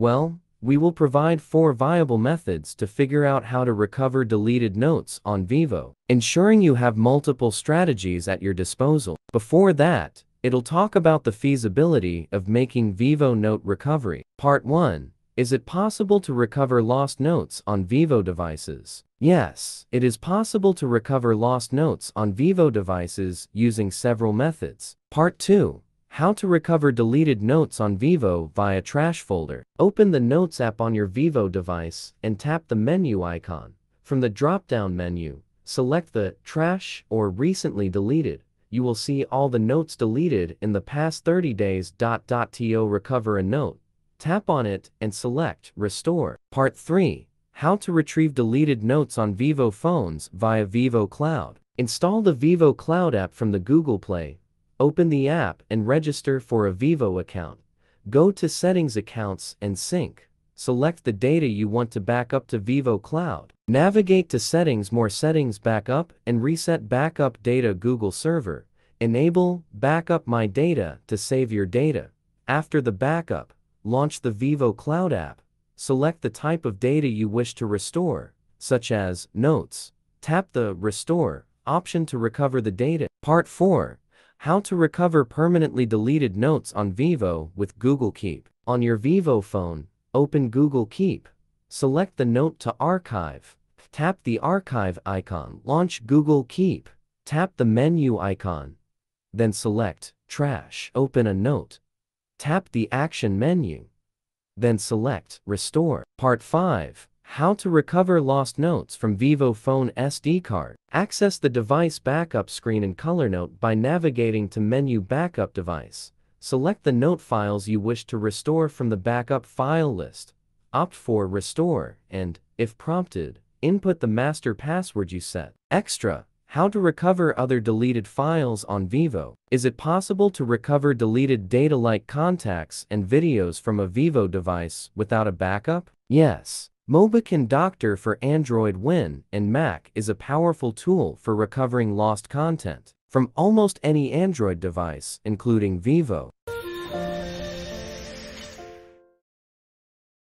Well, we will provide four viable methods to figure out how to recover deleted notes on Vivo, ensuring you have multiple strategies at your disposal. Before that, it'll talk about the feasibility of making Vivo note recovery. Part 1. Is it possible to recover lost notes on Vivo devices? Yes, it is possible to recover lost notes on Vivo devices using several methods. Part 2. How to recover deleted notes on Vivo via trash folder. Open the Notes app on your Vivo device and tap the menu icon. From the drop-down menu, select the Trash or Recently Deleted. You will see all the notes deleted in the past 30 days. To recover a note, tap on it and select Restore. Part 3. How to retrieve deleted notes on Vivo phones via Vivo Cloud. Install the Vivo Cloud app from the Google Play Open the app and register for a Vivo account. Go to Settings Accounts and Sync. Select the data you want to back up to Vivo Cloud. Navigate to Settings More Settings Backup and reset Backup Data Google Server. Enable Backup My Data to save your data. After the backup, launch the Vivo Cloud app. Select the type of data you wish to restore, such as Notes. Tap the Restore option to recover the data. Part 4 how to recover permanently deleted notes on Vivo with Google Keep. On your Vivo phone, open Google Keep. Select the Note to Archive. Tap the Archive icon. Launch Google Keep. Tap the menu icon. Then select Trash. Open a note. Tap the Action menu. Then select Restore. Part 5. How to recover lost notes from Vivo Phone SD card. Access the device backup screen in ColorNote by navigating to Menu Backup Device. Select the note files you wish to restore from the backup file list. Opt for Restore and, if prompted, input the master password you set. Extra. How to recover other deleted files on Vivo. Is it possible to recover deleted data like contacts and videos from a Vivo device without a backup? Yes. MobiKin Doctor for Android Win and Mac is a powerful tool for recovering lost content from almost any Android device, including Vivo.